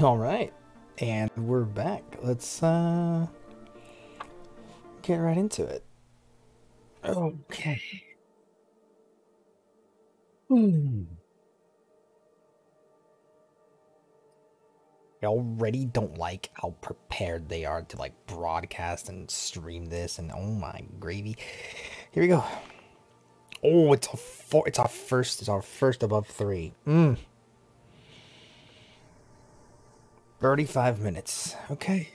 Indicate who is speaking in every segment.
Speaker 1: All right, and we're back. Let's uh get right into it. Okay. Hmm. I already don't like how prepared they are to like broadcast and stream this, and oh my gravy. Here we go. Oh, it's a four. It's our first. It's our first above three. Mm. 35 minutes. Okay.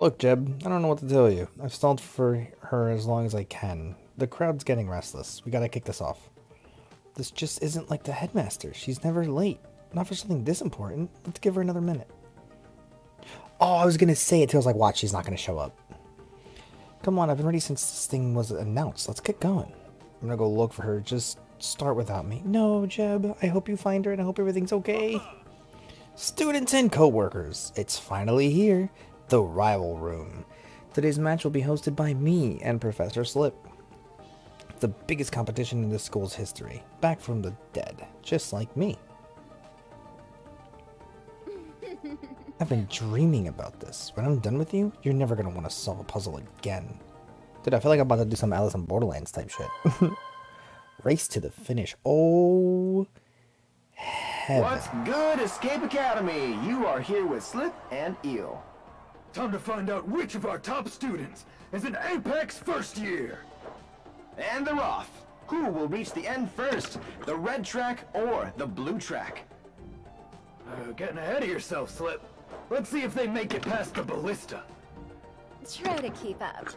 Speaker 1: Look, Jeb, I don't know what to tell you. I've stalled for her as long as I can. The crowd's getting restless. We gotta kick this off. This just isn't like the headmaster. She's never late. Not for something this important. Let's give her another minute. Oh, I was gonna say it till I was like, watch, she's not gonna show up. Come on, I've been ready since this thing was announced. Let's get going. I'm gonna go look for her. Just start without me. No, Jeb. I hope you find her and I hope everything's okay. Students and co-workers, it's finally here. The Rival Room. Today's match will be hosted by me and Professor Slip. The biggest competition in the school's history. Back from the dead. Just like me. I've been dreaming about this. When I'm done with you, you're never gonna want to solve a puzzle again. Dude, I feel like I'm about to do some Alice in Borderlands type shit. Race to the finish. Oh, heaven.
Speaker 2: What's good, Escape Academy? You are here with Slip and Eel.
Speaker 3: Time to find out which of our top students is an Apex first year.
Speaker 2: And they're off. Who will reach the end first? The red track or the blue track?
Speaker 3: Uh, getting ahead of yourself, Slip. Let's see if they make it past the ballista.
Speaker 4: Try to keep up.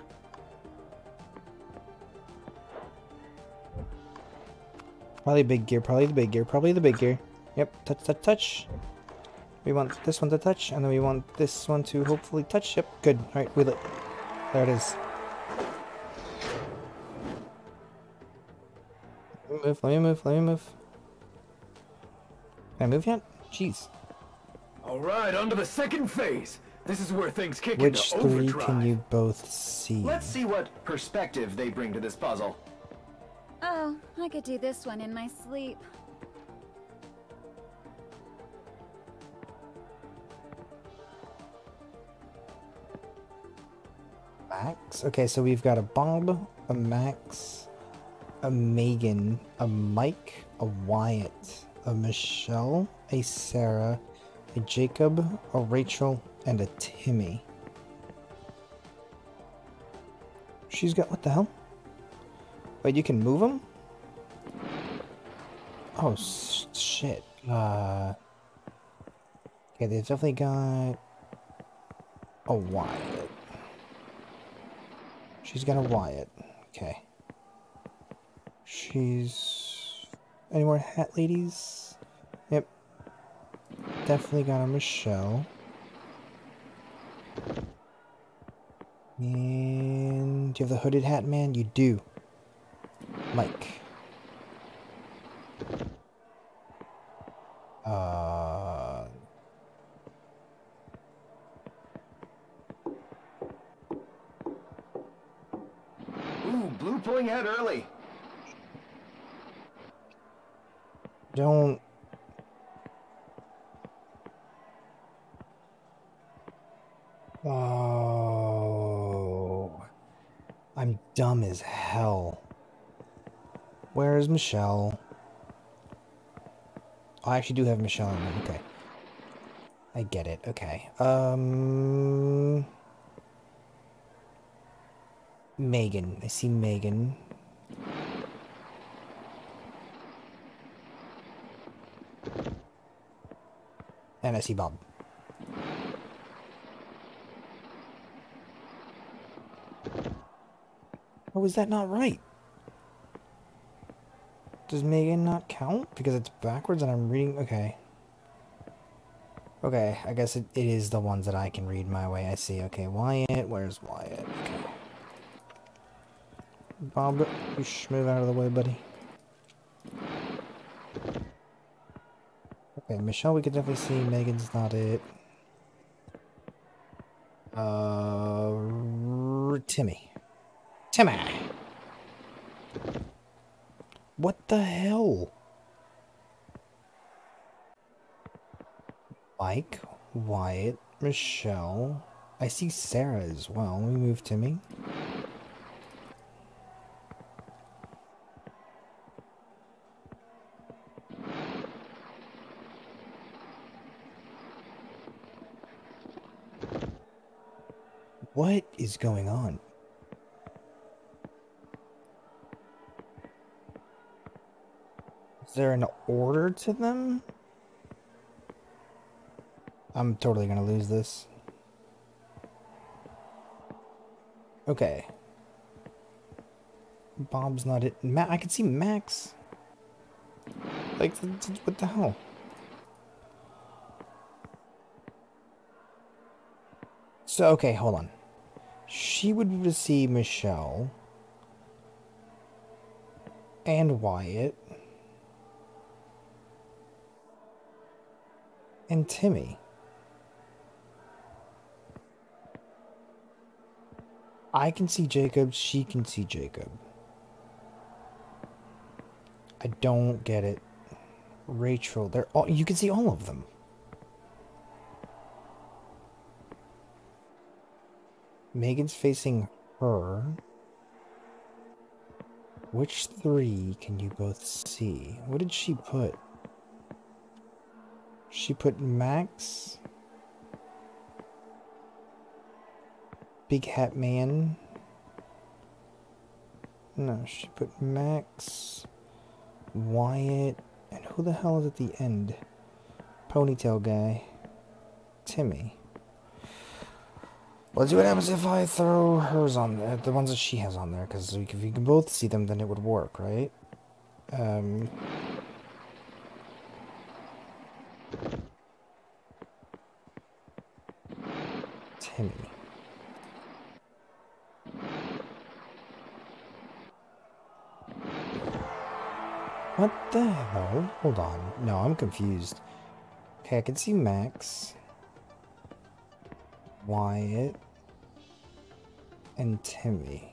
Speaker 1: Probably big gear, probably the big gear, probably the big gear. Yep, touch, touch, touch. We want this one to touch, and then we want this one to hopefully touch. Yep, good. Alright, wheel it. There it is. Let me move, let me move, let me move. Can I move yet? Jeez.
Speaker 3: Alright, on to the second phase. This is where things kick
Speaker 1: Which
Speaker 3: into
Speaker 1: three can you both see?
Speaker 2: Let's see what perspective they bring to this puzzle.
Speaker 4: I could do this one in my sleep.
Speaker 1: Max? Okay, so we've got a Bob, a Max, a Megan, a Mike, a Wyatt, a Michelle, a Sarah, a Jacob, a Rachel, and a Timmy. She's got what the hell? Wait, you can move them? Oh shit. Uh. Okay, they've definitely got a Wyatt. She's got a Wyatt. Okay. She's. Any more hat ladies? Yep. Definitely got a Michelle. And do you have the hooded hat man? You do. Mike. Uh.
Speaker 2: Ooh, blue pulling ahead early.
Speaker 1: Don't. Oh. I'm dumb as hell. Where is Michelle? Oh, I actually do have Michelle there. Okay. I get it. Okay. Um. Megan. I see Megan. And I see Bob. Or was that not right? Does Megan not count? Because it's backwards and I'm reading... Okay. Okay, I guess it, it is the ones that I can read my way. I see. Okay, Wyatt. Where's Wyatt? Okay. Bob, you should move out of the way, buddy. Okay, Michelle, we could definitely see. Megan's not it. Uh, Timmy. Timmy! What the hell? Mike, Wyatt, Michelle. I see Sarah as well. We move Timmy. What is going on? Is there an order to them? I'm totally gonna lose this. Okay. Bob's not it. Ma I can see Max. Like, what the hell? So, okay, hold on. She would be to see Michelle. And Wyatt. And Timmy. I can see Jacob, she can see Jacob. I don't get it. Rachel, they're all you can see all of them. Megan's facing her. Which three can you both see? What did she put? She put Max. Big Hat Man. No, she put Max, Wyatt, and who the hell is at the end? Ponytail guy. Timmy. Let's see what happens if I throw hers on there, the ones that she has on there, because if you can both see them, then it would work, right? Um, Timmy. What the hell? Hold on. No, I'm confused. Okay, I can see Max. Wyatt. And Timmy.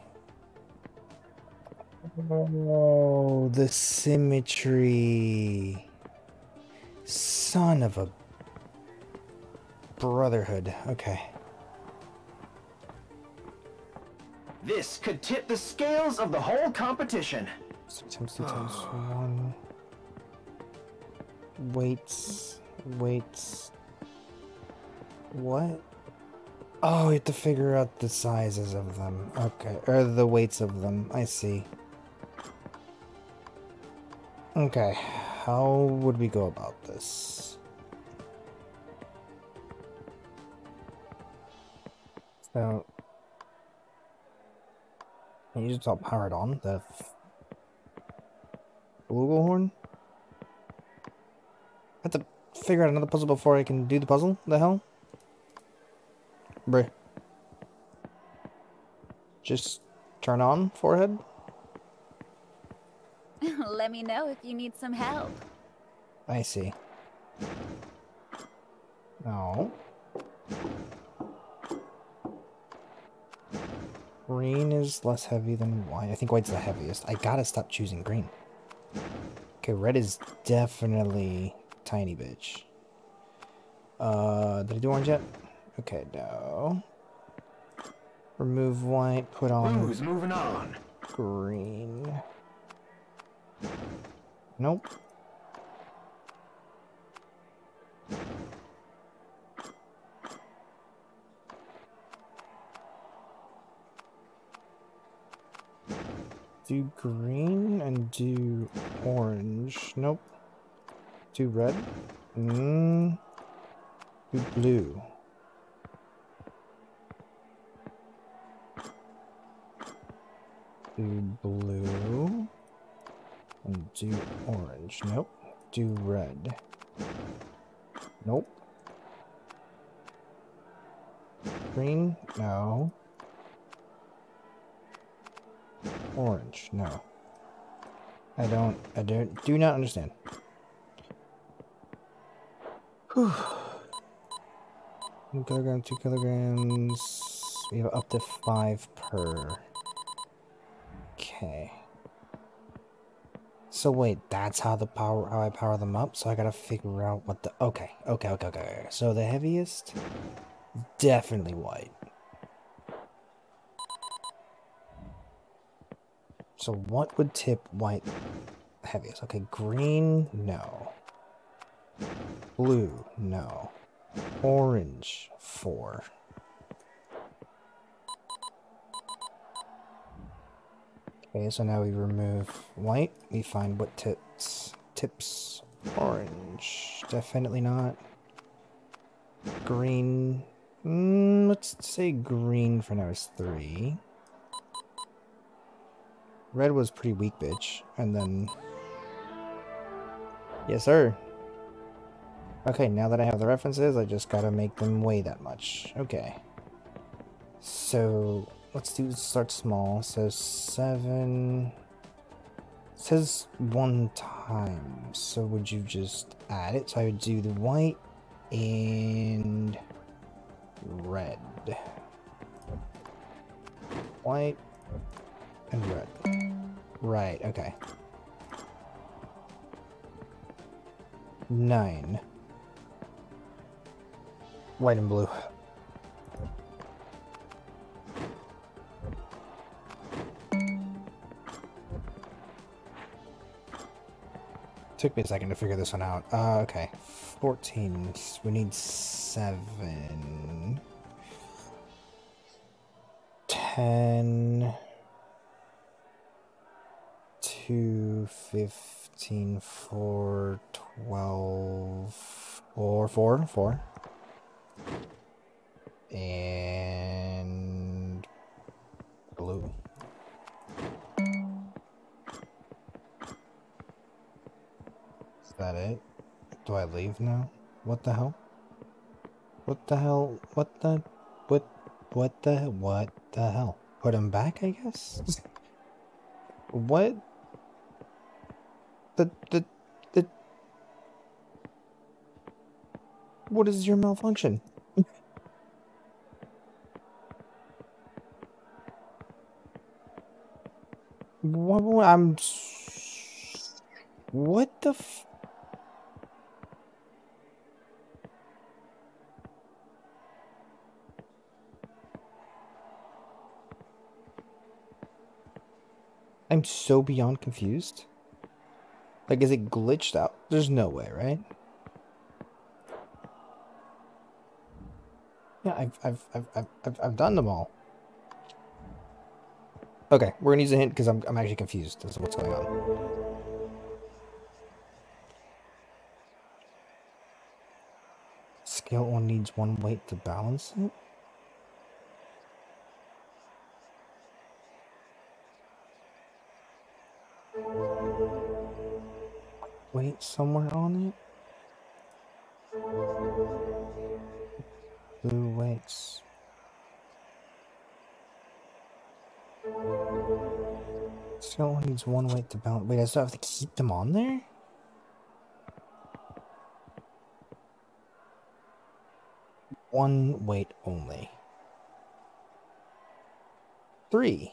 Speaker 1: Oh, the symmetry. Son of a brotherhood. Okay.
Speaker 2: This could tip the scales of the whole competition.
Speaker 1: So times two times one. Weights. Weights. What? Oh, we have to figure out the sizes of them. Okay. Or the weights of them. I see. Okay. How would we go about this? So. You just all power it on? The Flugelhorn? Have to figure out another puzzle before I can do the puzzle? The hell? Bruh. Just turn on forehead?
Speaker 4: Let me know if you need some help.
Speaker 1: I see. No. Green is less heavy than white. I think white's the heaviest. I gotta stop choosing green. Okay, red is definitely tiny bitch. Uh, did I do orange yet? Okay, no. Remove white, put on
Speaker 3: Who's moving on?
Speaker 1: green. Nope. Do green and do orange. Nope. Do red. Mm. Do blue. Do blue. And do orange. Nope. Do red. Nope. Green? No. Orange? No. I don't, I don't, do not understand. One kilogram, two kilograms. We have up to five per. Okay. So wait, that's how the power how I power them up. So I gotta figure out what the okay, okay, okay, okay. So the heaviest, definitely white. So what would tip white heaviest? Okay, green, no. Blue, no. Orange, four. Okay, so now we remove white. We find what tips. Tips orange. Definitely not. Green. Mm, let's say green for now is three. Red was pretty weak, bitch. And then... Yes, sir. Okay, now that I have the references, I just gotta make them weigh that much. Okay. So, let's do start small. So, seven... It says one time. So, would you just add it? So, I would do the white and red. White and red. Right, okay. Nine. White and blue. Took me a second to figure this one out. Uh, okay. 14. We need 7. 10. 2, 15, 4, 12, or 4, 4. And blue. Is that it? Do I leave now? What the hell? What the hell? What the? What? What the? What the hell? Put him back, I guess? what? The, the, the... What is your malfunction? What, what, I'm... What the f... I'm so beyond confused. Like, is it glitched out? There's no way, right? Yeah, I've, I've, I've, I've, I've, I've done them all. Okay, we're gonna use a hint because I'm, I'm actually confused as to what's going on. Scale only needs one weight to balance it? Weight somewhere on it? Blue weights. Only needs one weight to balance. Wait, I still have to keep them on there? One weight only. Three.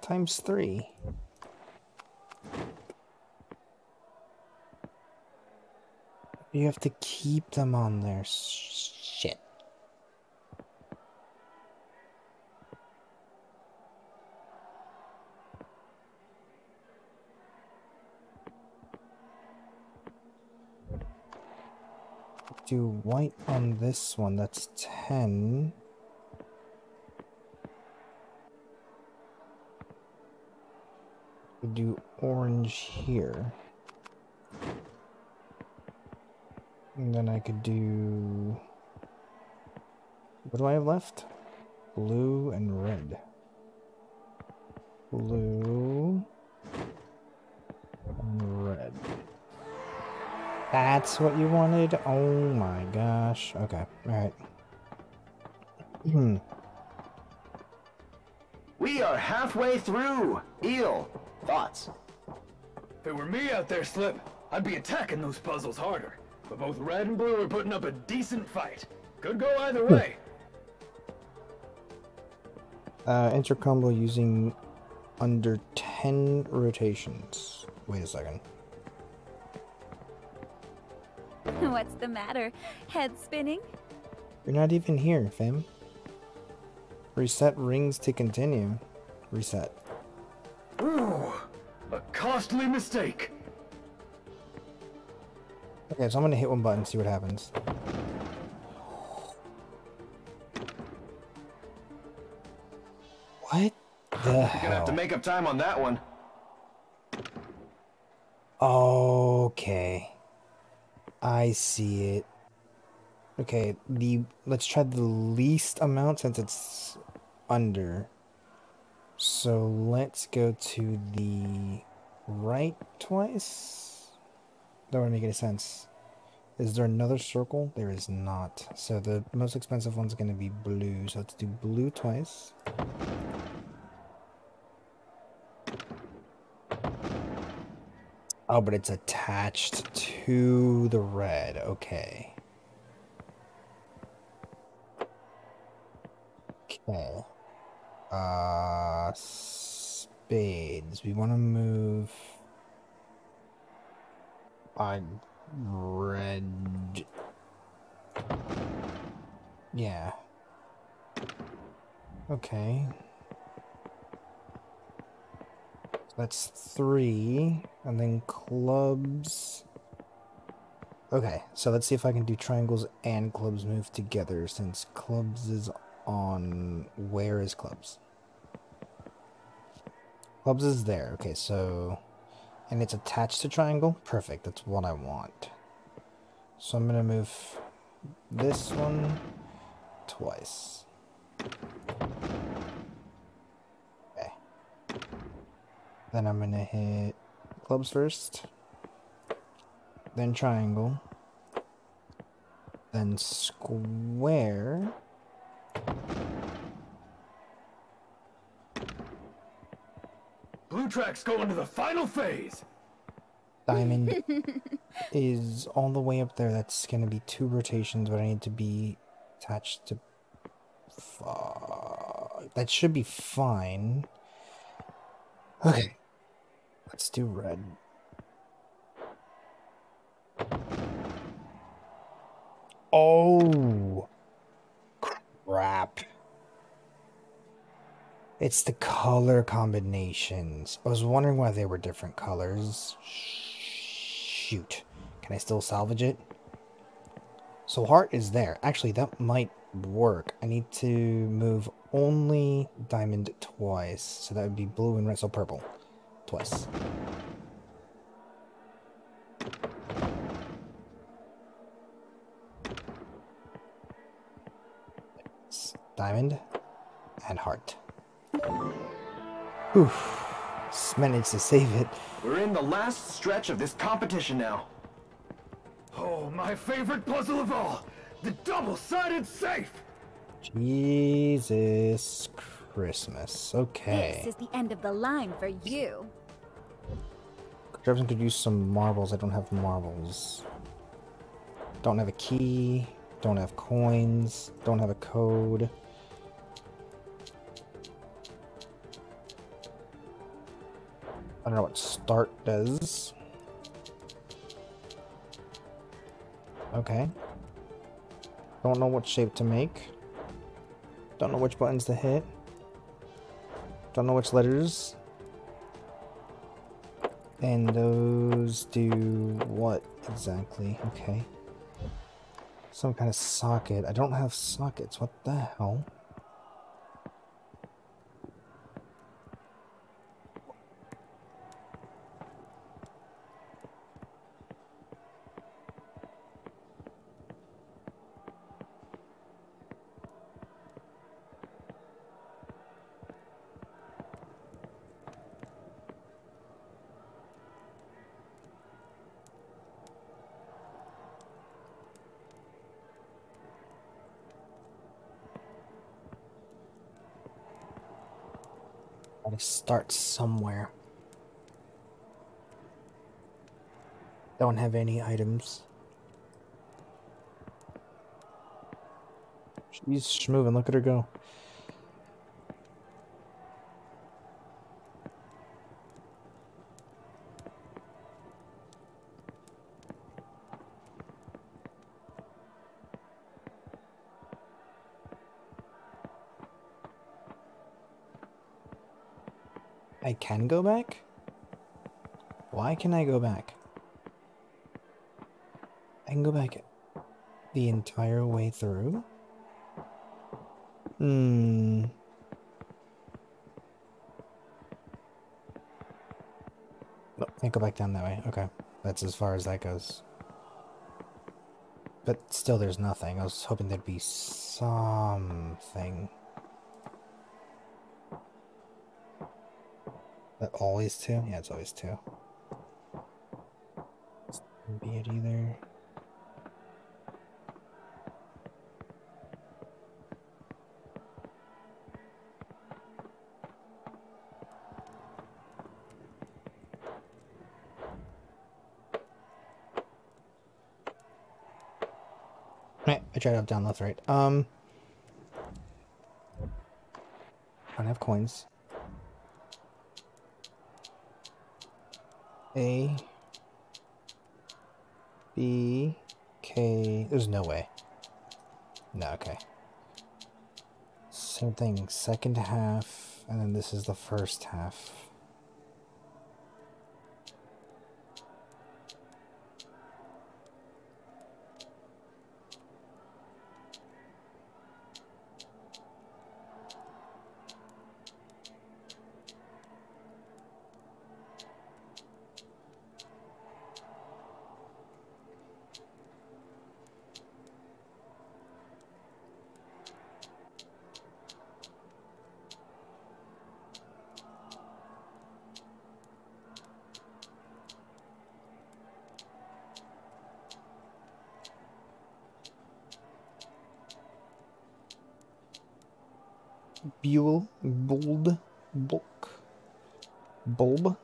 Speaker 1: Times three. You have to keep them on there. Shit. Do white on this one, that's 10. We do orange here. And then I could do. What do I have left? Blue and red. Blue and red. That's what you wanted? Oh my gosh. Okay, alright. Hmm.
Speaker 2: We are halfway through. Eel, thoughts?
Speaker 3: If it were me out there, Slip, I'd be attacking those puzzles harder. But both red and blue are putting up a decent fight. Could go either way.
Speaker 1: Uh, enter combo using under 10 rotations. Wait a second.
Speaker 4: What's the matter? Head spinning?
Speaker 1: You're not even here, fam. Reset rings to continue. Reset.
Speaker 3: Ooh, a costly mistake.
Speaker 1: Okay, so I'm gonna hit one button, and see what happens. What the
Speaker 2: You're gonna have to make up time on that one.
Speaker 1: Okay. I see it. Okay, the let's try the least amount since it's under. So let's go to the right twice. That wouldn't make any sense. Is there another circle? There is not. So the most expensive one's gonna be blue. So let's do blue twice. Oh, but it's attached to the red. Okay. Okay. Uh, spades. We want to move. On red. Yeah. Okay. That's three, and then clubs. Okay, so let's see if I can do triangles and clubs move together since clubs is on. Where is clubs? Clubs is there. Okay, so. And it's attached to triangle? Perfect, that's what I want. So I'm gonna move this one twice. Okay. Then I'm gonna hit clubs first, then triangle, then square.
Speaker 3: Blue track's going into the final phase.
Speaker 1: Diamond is all the way up there. That's gonna be two rotations, but I need to be attached to. Fuck. That should be fine. Okay. Let's do red. Oh. Crap. It's the color combinations. I was wondering why they were different colors. Shoot. Can I still salvage it? So heart is there. Actually, that might work. I need to move only diamond twice. So that would be blue and red, so purple. Twice. Diamond and heart. Oof. Just managed to save it.
Speaker 2: We're in the last stretch of this competition now.
Speaker 3: Oh, my favorite puzzle of all, the double-sided safe.
Speaker 1: Jesus Christmas. Okay.
Speaker 4: This is the end of the line for you.
Speaker 1: Jefferson could use some marbles. I don't have marbles. Don't have a key. Don't have coins. Don't have a code. I don't know what start does. Okay. Don't know what shape to make. Don't know which buttons to hit. Don't know which letters. And those do what exactly? Okay. Some kind of socket. I don't have sockets. What the hell? Gotta start somewhere. Don't have any items. She's schmoving, look at her go. Go back? Why can I go back? I can go back the entire way through? Hmm. No, can't go back down that way. Okay. That's as far as that goes. But still, there's nothing. I was hoping there'd be something. That always two? Yeah, it's always two. Be it either. Right, I tried up, down, left, right. Um, I don't have coins. A, B, K. There's no way. No, okay. Same thing, second half, and then this is the first half. Buell, Bold, Bulk, Bulb.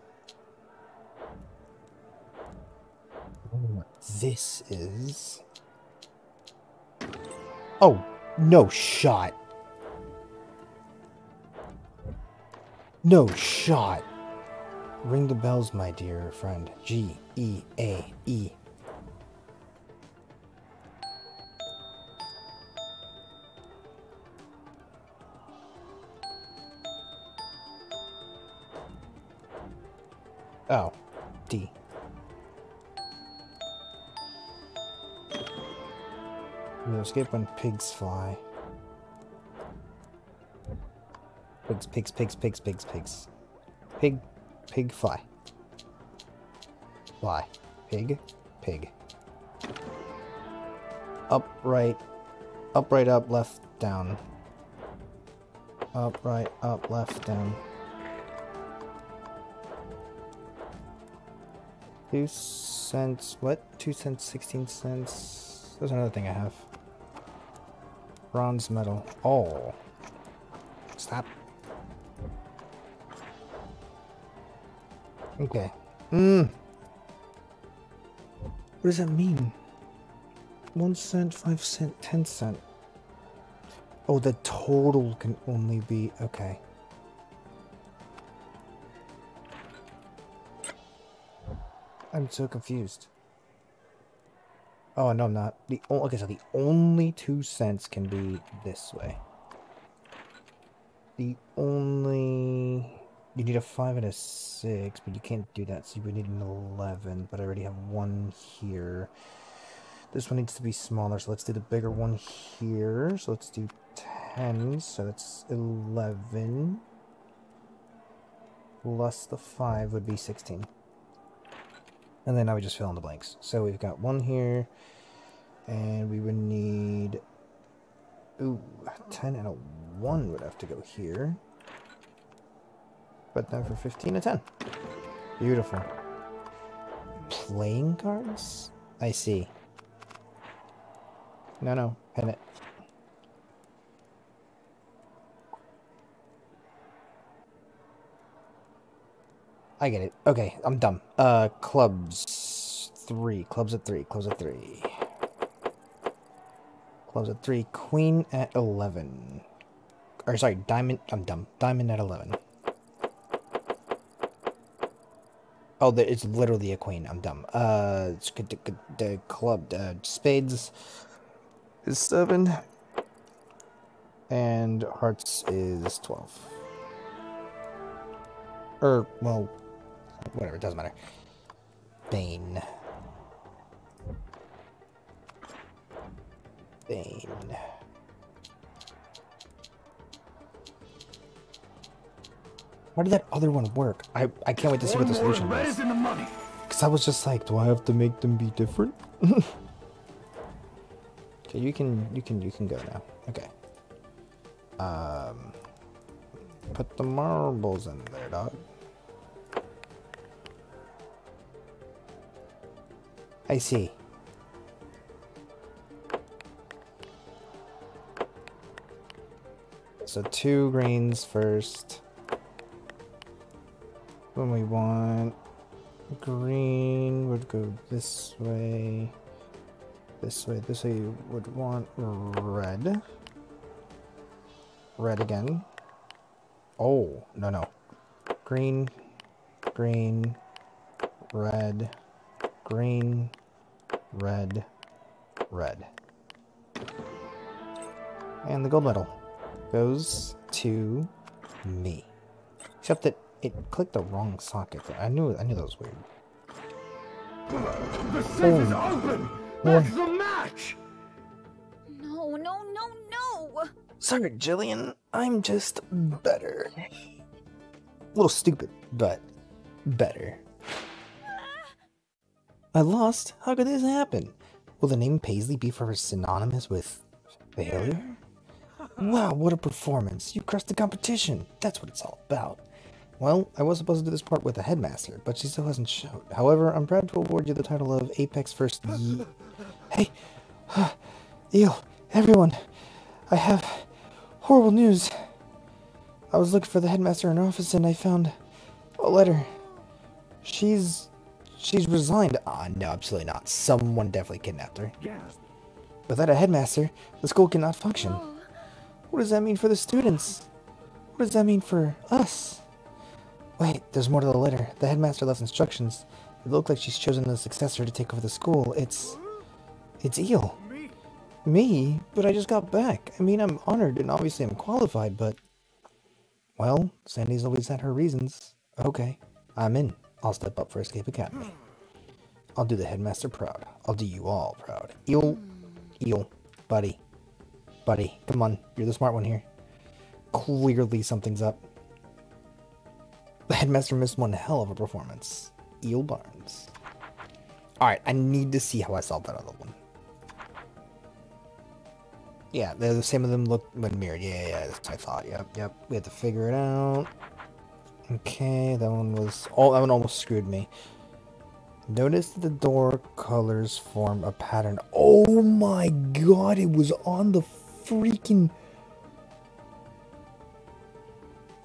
Speaker 1: This is? Oh, no shot. No shot. Ring the bells, my dear friend. G E A E. Oh, D. You escape when pigs fly. Pigs, pigs, pigs, pigs, pigs, pigs. Pig, pig, fly. Fly. Pig, pig. Up, right, up, right, up, left, down. Up, right, up, left, down. Two cents. What? Two cents, 16 cents. There's another thing I have. Bronze medal. Oh. Stop. Okay. Mmm. What does that mean? One cent, five cent, ten cent. Oh, the total can only be. Okay. I'm so confused. Oh, no, I'm not. The Okay, so the only two cents can be this way. The only... You need a 5 and a 6, but you can't do that, so you would need an 11, but I already have one here. This one needs to be smaller, so let's do the bigger one here. So let's do 10, so that's 11. Plus the 5 would be 16. And then I would just fill in the blanks. So we've got one here, and we would need, ooh, 10 and a 1 would have to go here. But then for 15, a 10. Beautiful. Playing cards? I see. No, no, pin it. I get it. Okay, I'm dumb. Uh, clubs. Three. Clubs at three. Clubs at three. Clubs at three. Queen at 11. Or, sorry, diamond. I'm dumb. Diamond at 11. Oh, it's literally a queen. I'm dumb. Uh, the club, uh, spades is 7. And hearts is 12. Or, well, whatever, it doesn't matter. Bane. Bane. How did that other one work? I, I can't wait to see what the solution was.
Speaker 3: is in the money.
Speaker 1: Because I was just like, do I have to make them be different? okay, you can, you can, you can go now. Okay. Um, put the marbles in there, dog. I see. So two greens first. When we want green would go this way. This way. This way you would want red. Red again. Oh, no, no. Green, green, red, green, red, red. And the gold medal goes to me. Except that it clicked the wrong socket. I knew I knew that was weird.
Speaker 3: The safe is open. That's the match.
Speaker 4: No, no, no, no!
Speaker 1: Sorry, Jillian. I'm just better. A little stupid, but better. I lost? How could this happen? Will the name Paisley be forever synonymous with failure? Wow, what a performance. You crushed the competition. That's what it's all about. Well, I was supposed to do this part with the headmaster, but she still hasn't showed. However, I'm proud to award you the title of Apex First Ye- Hey! Eel, everyone! I have horrible news. I was looking for the headmaster in her office and I found a letter. She's she's resigned. Ah, no, absolutely not. Someone definitely kidnapped her.
Speaker 3: Yeah.
Speaker 1: Without a headmaster, the school cannot function. What does that mean for the students? What does that mean for us? Wait, there's more to the letter. The headmaster left instructions. It looked like she's chosen the successor to take over the school. It's. It's Eel.
Speaker 3: Me.
Speaker 1: Me? But I just got back. I mean, I'm honored and obviously I'm qualified, but. Well, Sandy's always had her reasons. Okay, I'm in. I'll step up for Escape Academy. I'll do the headmaster proud. I'll do you all proud. Eel. Eel. Buddy. Buddy, come on. You're the smart one here. Clearly something's up. The headmaster missed one hell of a performance. Eel Barnes. Alright, I need to see how I solved that other one. Yeah, the same of them look when mirrored. Yeah, yeah, yeah, that's what I thought. Yep, yep. We had to figure it out. Okay, that one was oh that one almost screwed me. Notice that the door colors form a pattern. Oh my god, it was on the freaking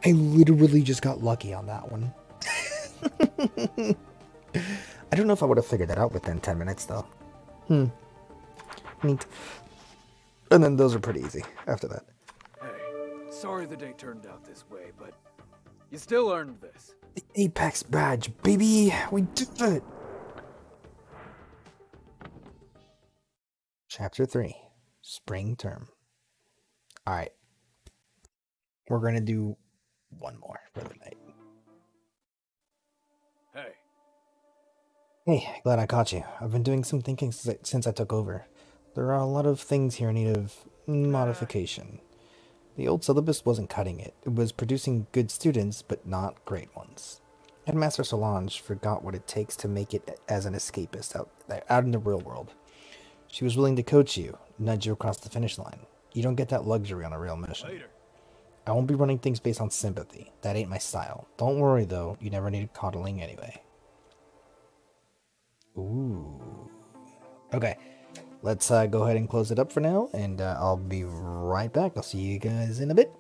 Speaker 1: I literally just got lucky on that one. I don't know if I would have figured that out within 10 minutes though. Hmm. Neat. And then those are pretty easy after that.
Speaker 3: Hey, sorry the day turned out this way, but you still earned this.
Speaker 1: The Apex badge, baby! We did it! Chapter 3 Spring Term. Alright. We're gonna do one more for the night.
Speaker 3: Hey,
Speaker 1: Hey, glad I caught you. I've been doing some thinking since I, since I took over. There are a lot of things here in need of uh, modification. The old syllabus wasn't cutting it. It was producing good students, but not great ones. Headmaster Solange forgot what it takes to make it as an escapist out, out in the real world. She was willing to coach you, nudge you across the finish line. You don't get that luxury on a real mission.
Speaker 3: later.
Speaker 1: I won't be running things based on sympathy. That ain't my style. Don't worry though, you never needed coddling anyway. Ooh. Okay, let's uh, go ahead and close it up for now, and uh, I'll be right back. I'll see you guys in a bit.